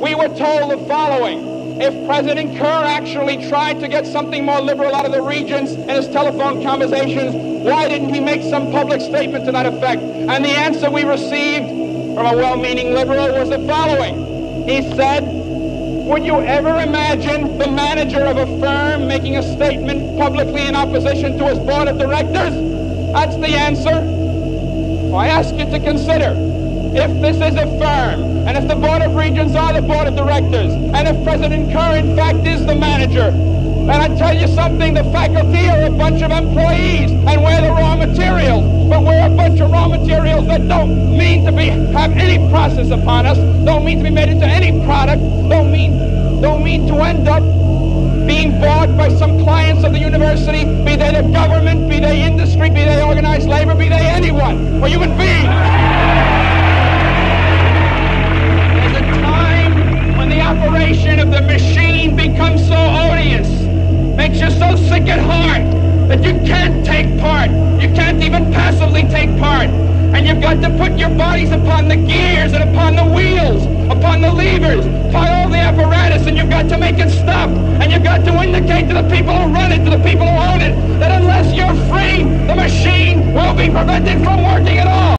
we were told the following. If President Kerr actually tried to get something more liberal out of the regents in his telephone conversations, why didn't he make some public statement to that effect? And the answer we received from a well-meaning liberal was the following. He said, would you ever imagine the manager of a firm making a statement publicly in opposition to his board of directors? That's the answer. So I ask you to consider if this is a firm, and if the Board of Regents are the Board of Directors, and if President Kerr in fact is the manager, and I tell you something, the faculty are a bunch of employees, and we're the raw materials. But we're a bunch of raw materials that don't mean to be have any process upon us, don't mean to be made into any product, don't mean don't mean to end up being bought by some clients of the university, they anyone, or human beings. There's a time when the operation of the machine becomes so odious, makes you so sick at heart that you can't take part. You can't even passively take part. And you've got to put your bodies upon the gears and upon the wheels, upon the levers, upon all the apparatus, and you've got to make it stop. And you've got to indicate to the people prevented from working at all.